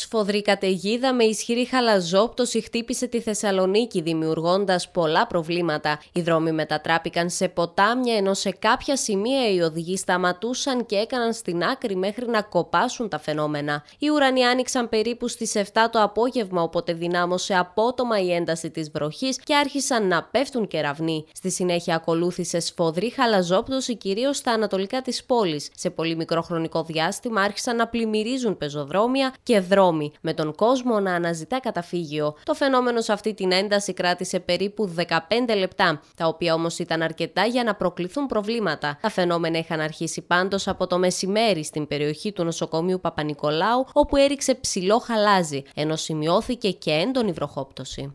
Σφοδρή καταιγίδα με ισχυρή χαλαζόπτωση χτύπησε τη Θεσσαλονίκη, δημιουργώντας πολλά προβλήματα. Οι δρόμοι μετατράπηκαν σε ποτάμια, ενώ σε κάποια σημεία οι οδηγοί σταματούσαν και έκαναν στην άκρη μέχρι να κοπάσουν τα φαινόμενα. Οι ουρανοί άνοιξαν περίπου στις 7 το απόγευμα, οπότε δυνάμωσε απότομα η ένταση της βροχής και άρχισαν να πέφτουν κεραυνοί. Στη συνέχεια ακολούθησε σφοδρή χαλαζόπτωση κυρίως στα ανατολικά της πόλης. Σε πολύ μικρό χρονικό διάστημα άρχισαν να πλημμυρίζουν πεζοδρόμια και δρόμοι με τον κόσμο να αναζητά καταφύγιο. Το φαινόμενο σε αυτή την ένταση κράτησε περίπου 15 λεπτά, τα οποία όμως ήταν αρκετά για να προκληθούν προβλήματα. Τα φαινόμενα είχαν αρχίσει πάντως από το μεσημέρι στην περιοχή του νοσοκομείου Παπα-Νικολάου, όπου έριξε ψηλό χαλάζι, ενώ σημειώθηκε και έντονη βροχόπτωση.